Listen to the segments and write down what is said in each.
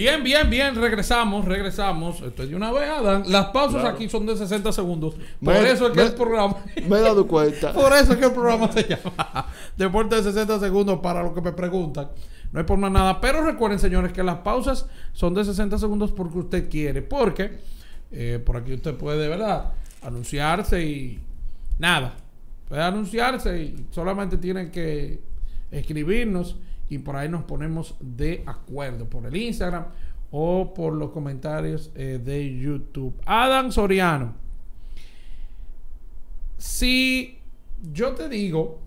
Bien, bien, bien, regresamos, regresamos. Estoy de una vez, Adam. Las pausas aquí son de 60 segundos. Por Me- eso es que me- el programa. Me he dado cuenta. Por eso es que el programa se llama Deporte de 60 segundos para lo que me preguntan. No hay por más nada. Pero recuerden, señores, que las pausas son de 60 segundos porque usted quiere. Porque eh, por aquí usted puede, ¿verdad? Anunciarse y nada. Puede anunciarse y solamente tienen que escribirnos y por ahí nos ponemos de acuerdo por el Instagram o por los comentarios eh, de YouTube. Adam Soriano. Si yo te digo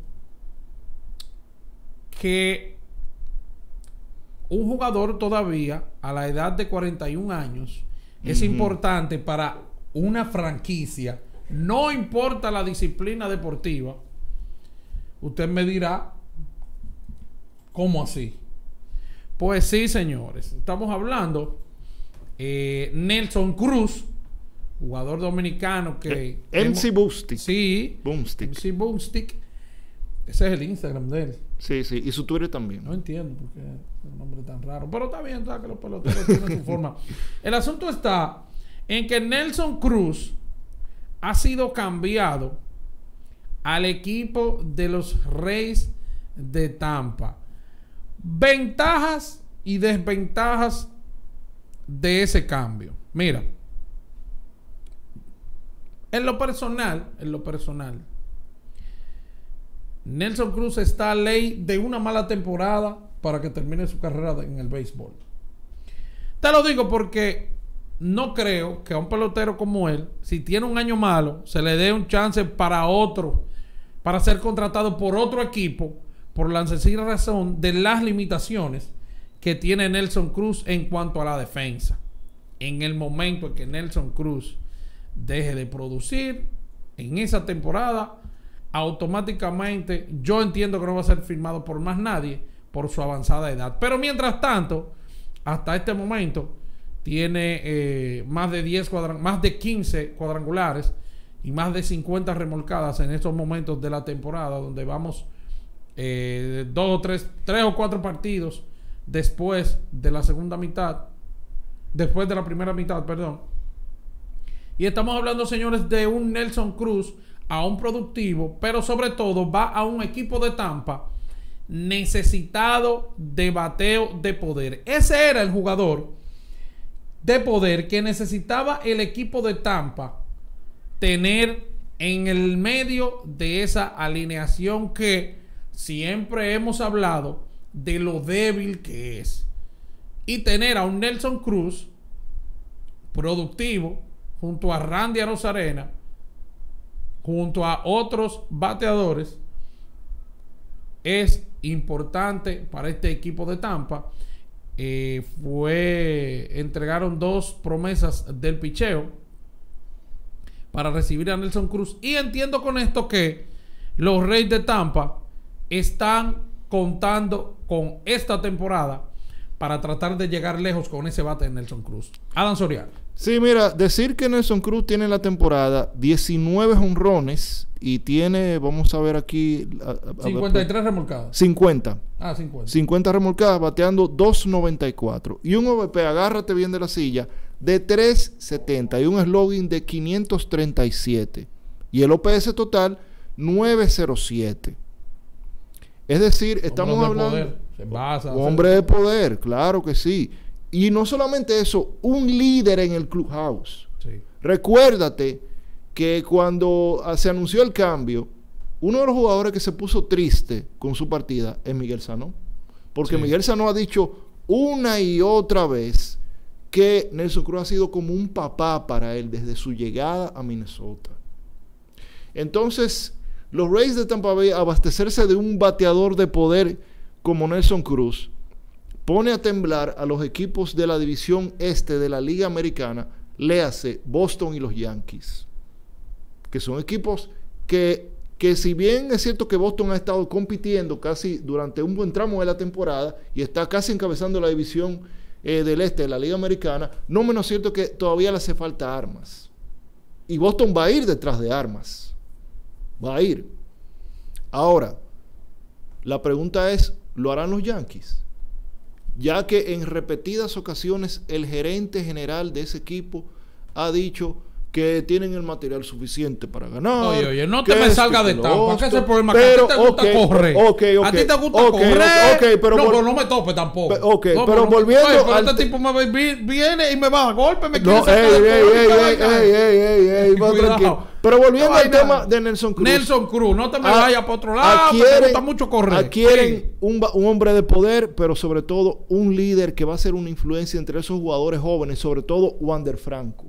que un jugador todavía a la edad de 41 años es importante para una franquicia, no importa la disciplina deportiva, usted me dirá, ¿cómo así? Pues sí, señores, estamos hablando eh, Nelson Cruz, jugador dominicano que... MC hemos- Boostic. Sí, Boomstick. MC Boomstick. Ese es el Instagram de él. Sí, sí. Y su Twitter también. No entiendo por qué es un nombre tan raro. Pero está bien, está que los peloteros tienen su forma. El asunto está en que Nelson Cruz ha sido cambiado al equipo de los Reyes de Tampa. Ventajas y desventajas de ese cambio. Mira, en lo personal, en lo personal, Nelson Cruz está a ley de una mala temporada para que termine su carrera en el béisbol. Te lo digo porque no creo que a un pelotero como él, si tiene un año malo, se le dé un chance para otro, para ser contratado por otro equipo, por la sencilla razón de las limitaciones que tiene Nelson Cruz en cuanto a la defensa. En el momento en que Nelson Cruz deje de producir en esa temporada, automáticamente yo entiendo que no va a ser firmado por más nadie por su avanzada edad. Pero mientras tanto, hasta este momento, tiene eh, más de 10 cuadran- más de 15 cuadrangulares y más de 50 remolcadas en estos momentos de la temporada, donde vamos eh, dos o tres, tres o cuatro partidos después de la segunda mitad, después de la primera mitad, perdón. Y estamos hablando, señores, de un Nelson Cruz a un productivo, pero sobre todo va a un equipo de Tampa necesitado de bateo de poder. Ese era el jugador de poder que necesitaba el equipo de Tampa tener en el medio de esa alineación que siempre hemos hablado de lo débil que es. Y tener a un Nelson Cruz productivo junto a Randy Arozarena, junto a otros bateadores, es importante para este equipo de Tampa. Eh, fue entregaron dos promesas del picheo para recibir a Nelson Cruz y entiendo con esto que los Reyes de Tampa están contando con esta temporada para tratar de llegar lejos con ese bate de Nelson Cruz. Adam Soriano. Sí, mira, decir que Nelson Cruz tiene en la temporada 19 honrones y tiene, vamos a ver aquí, a- a- a ver, 53 remolcadas. 50. Ah, 50. 50 remolcadas, bateando 2.94. Y un OVP, agárrate bien de la silla, de 3.70 y un slogan de 537. Y el OPS total, 907. Es decir, estamos Hombre de hablando... poder, se basa, hombre de poder, claro que sí. Y no solamente eso, un líder en el clubhouse. Sí. Recuérdate que cuando ah, se anunció el cambio, uno de los jugadores que se puso triste con su partida es Miguel Sanó. Porque Sí. Miguel Sanó ha dicho una y otra vez que Nelson Cruz ha sido como un papá para él desde su llegada a Minnesota. Entonces, los Rays de Tampa Bay abastecerse de un bateador de poder como Nelson Cruz pone a temblar a los equipos de la división este de la Liga Americana, léase Boston y los Yankees, que son equipos que, que si bien es cierto que Boston ha estado compitiendo casi durante un buen tramo de la temporada y está casi encabezando la división eh, del este de la Liga Americana, no menos cierto que todavía le hace falta armas. Y Boston va a ir detrás de armas. Va a ir. Ahora, la pregunta es, ¿lo harán los Yankees? ya que en repetidas ocasiones el gerente general de ese equipo ha dicho que tienen el material suficiente para ganar. Oye, oye, no te me salga de que ese es el que a ti te gusta correr. a ti te gusta correr. pero no, no me tope tampoco. Ok, No, pero no volviendo Oye, pero al este te- tipo me vi- viene y me va a golpe, me quiere No, sacar ey, ey, ey, ey, tranquilo. Pero volviendo al tema de Nelson Cruz. Nelson Cruz, no te me a- vayas para otro lado, que te gusta mucho correr. adquieren un, un hombre de poder, pero sobre todo un líder que va a ser una influencia entre esos jugadores jóvenes, sobre todo Wander Franco.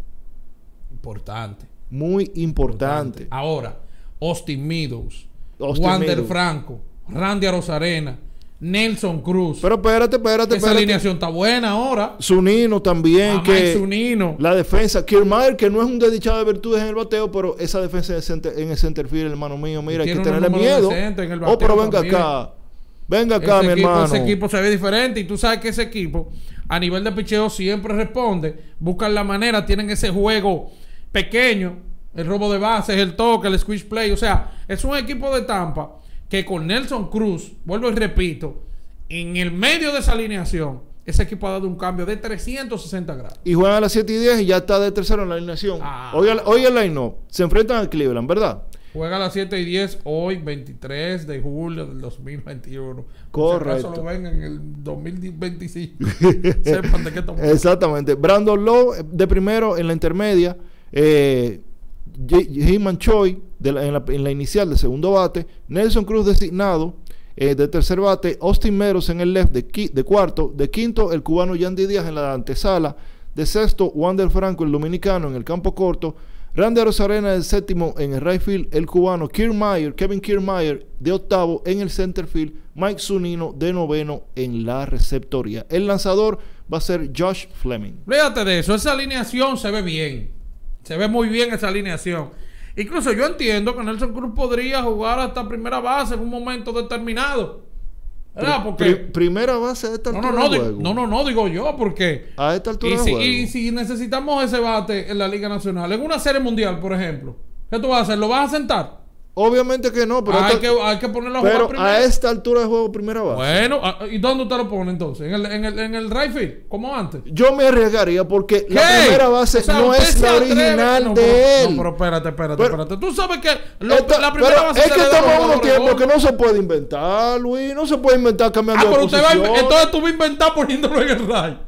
Importante. Muy importante. Ahora, Austin Meadows, Austin Wander Meadows. Franco, Randy Rosarena, Nelson Cruz. Pero espérate, espérate, Esa espérate. alineación está buena ahora. Zunino también, A que Mike Zunino. la defensa, Kiermaier, que no es un desdichado de virtudes en el bateo, pero esa defensa en el center, en el center field, hermano mío, mira, hay que tenerle miedo. el Oh, pero bateo venga también. acá. Venga acá, ese, mi equipo, hermano. ese equipo se ve diferente y tú sabes que ese equipo a nivel de picheo siempre responde, buscan la manera, tienen ese juego pequeño, el robo de bases, el toque, el squish play, o sea, es un equipo de Tampa que con Nelson Cruz, vuelvo y repito, en el medio de esa alineación, ese equipo ha dado un cambio de 360 grados. Y juegan a las 7 y 10 y ya está de tercero en la alineación. Ah. Hoy, hoy el line-up. Se enfrentan a Cleveland, ¿verdad? Juega a las 7 y 10 hoy, 23 de julio del 2021. Correcto. Por si lo ven en el 2025. Sepan de qué estamos. Exactamente. Brandon Lowe eh, de primero en la intermedia. Eh, Jiman Choi en, la, inicial de segundo bate. Nelson Cruz designado eh, de tercer bate. Austin Meros en el left de, cuarto. De quinto, el cubano Yandy Díaz en la antesala. De sexto, Wander Franco, el dominicano, en el campo corto. Randy Rosarena de séptimo en el right field, el cubano Kiermaier, Kevin Kiermaier de octavo en el center field, Mike Zunino de noveno en la receptoría. El lanzador va a ser Josh Fleming. Fíjate de eso, esa alineación se ve bien. Se ve muy bien esa alineación. Incluso yo entiendo que Nelson Cruz podría jugar hasta primera base en un momento determinado. ¿Verdad? Porque. Pri- primera base a esta no, altura no, no, de di- juego. no, no, no, digo yo, porque. A esta altura Y de si, juego. y si necesitamos ese bate en la Liga Nacional, en una serie mundial, por ejemplo, ¿qué tú vas a hacer? ¿Lo vas a sentar? Obviamente que no, pero, a hay, esta- que, hay que ponerlo a jugar pero primero. a esta altura de juego primera base. Bueno, ah, ¿y dónde usted lo pone entonces? ¿En el, en el, en el right field? ¿Como antes? Yo me arriesgaría porque la primera base O sea, no es la original No, de pero- él. No, pero espérate, espérate, Pero- espérate. Tú sabes que lo- la primera base es que a estamos unos tiempos que no se puede inventar, Luis. No se puede inventar cambiando Ah, de pero usted va a posición. Entonces tú vas a inventar poniéndolo en el right.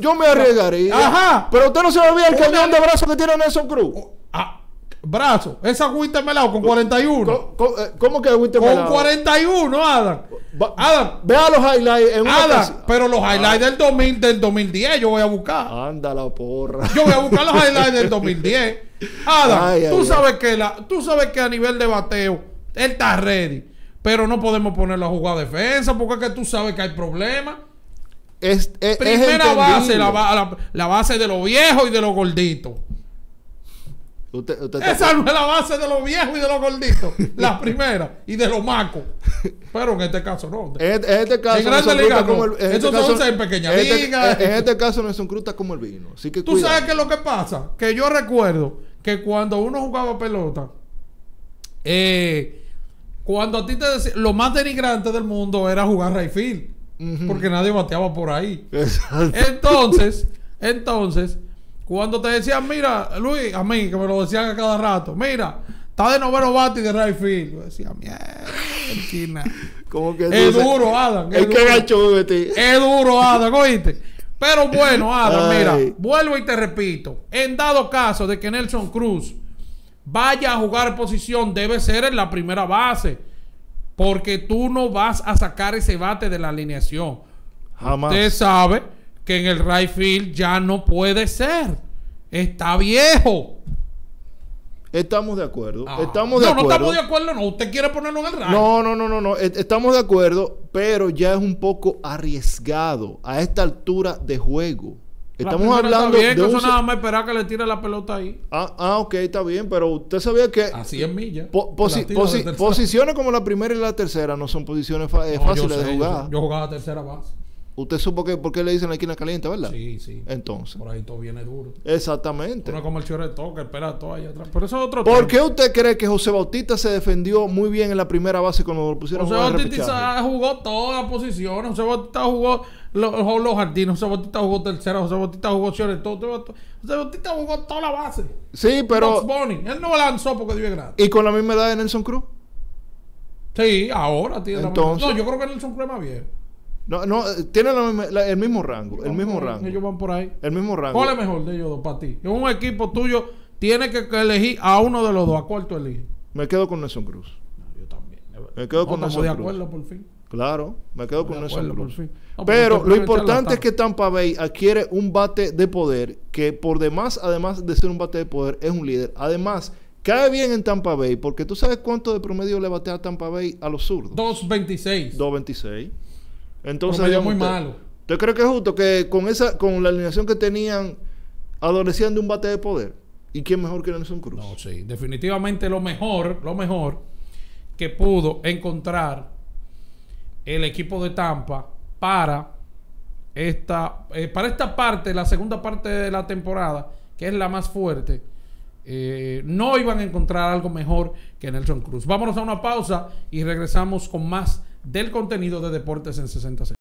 Yo me arriesgaría. Ajá. Pero usted no se olvida el Una- cañón de brazo que tiene Nelson Cruz. Ah, brazo. Esa agüita melado con 41. Co- co- eh, ¿Cómo que agüite Con pelado? 41, Adam. Adam. Vea los highlights en una Adam. ocasión. Pero los highlights del, 2000, del 2010 yo voy a buscar. Anda la porra. Yo voy a buscar los highlights del 2010. Adam, Ay, tú ay. sabes que la, tú sabes que a nivel de bateo él está ready, pero no podemos ponerlo a jugar defensa porque es que tú sabes que hay problemas. Es, es- es Primera base, la- la base de los viejos y de los gorditos. Usted- Esa no es la base de los viejos y de los gorditos. la primera y de los macos. Pero en este caso no. En este, este caso, En Grandes Ligas no. el- en este Esos caso- son en pequeña en este- liga. En, este caso, Nelson Cruz está como el vino. Así que Tú cuidado. sabes qué es lo que pasa. Que yo recuerdo que cuando uno jugaba pelota, eh, cuando a ti te decían, lo más denigrante del mundo era jugar right field. Ujú. Porque nadie bateaba por ahí. Exacto. Entonces, entonces, cuando te decían, mira, Luis, a mí, que me lo decían a cada rato, mira, está de noveno bate y de right field. Yo decía, mierda, esquina". Como que Es duro, Adam. Es que gacho de ti. Es duro, Adam, ¿oíste? Pero bueno, Adam, Ay. mira, vuelvo y te repito. En dado caso de que Nelson Cruz vaya a jugar posición, debe ser en la primera base. Porque tú no vas a sacar ese bate de la alineación. Jamás. Usted sabe que en el right field ya no puede ser. Está viejo. Estamos de acuerdo. Ah. Estamos de no, acuerdo. no estamos de acuerdo, no. Usted quiere ponerlo en el right. No, no, no, no, no. E- Estamos de acuerdo, pero ya es un poco arriesgado a esta altura de juego. Estamos hablando bien, de que un... eso nada más esperar que le tire la pelota ahí. Ah, ah, ok, está bien, pero usted sabía que Así es millas. po- posi- posi- posiciones como la primera y la tercera no son posiciones eh, No, yo fáciles sé, de yo jugar. sé. Yo jugaba tercera base. Usted supo que por qué le dicen la esquina caliente, ¿verdad? Sí, sí. Entonces. Por ahí todo viene duro. Exactamente. Uno como el chorreto que espera todo ahí atrás. Pero eso es otro ¿Por tema. qué usted cree que José Bautista se defendió muy bien en la primera base cuando lo pusieron José a jugar Bautista jugó todas las posiciones. José Bautista jugó los, los, jardines. José Bautista jugó tercera. José Bautista jugó chorreto. José Bautista jugó toda la base. Sí, pero... Él no lanzó porque dio gratis. ¿Y con la misma edad de Nelson Cruz? Sí, ahora tiene la Entonces- No, yo creo que Nelson Cruz es más bien. No, no, eh, tiene la misma- la- el mismo rango, el mismo rango. Ellos van por ahí. El mismo rango. ¿Cuál es mejor de ellos dos para ti? En un equipo tuyo tiene que elegir a uno de los dos. ¿A cuál tú eliges? Me quedo con Nelson Cruz. No, yo también. Me quedo con Nelson de Cruz. acuerdo por fin. Claro, me quedo con Nelson Cruz. No, Pero lo importante es que Tampa Bay adquiere un bate de poder que por demás, además de ser un bate de poder, es un líder. Además, cae bien en Tampa Bay porque tú sabes cuánto de promedio le batea a Tampa Bay a los zurdos. 2.26. 2.26. Entonces, digamos, muy usted- malo. ¿Usted cree que es justo que con esa con la alineación que tenían adolecían de un bate de poder? ¿Y quién mejor que Nelson Cruz? No, sí. Definitivamente lo mejor, lo mejor que pudo encontrar el equipo de Tampa para esta, eh, para esta parte, la segunda parte de la temporada, que es la más fuerte, eh, no iban a encontrar algo mejor que Nelson Cruz. Vámonos a una pausa y regresamos con más del contenido de Deportes en 60 segundos.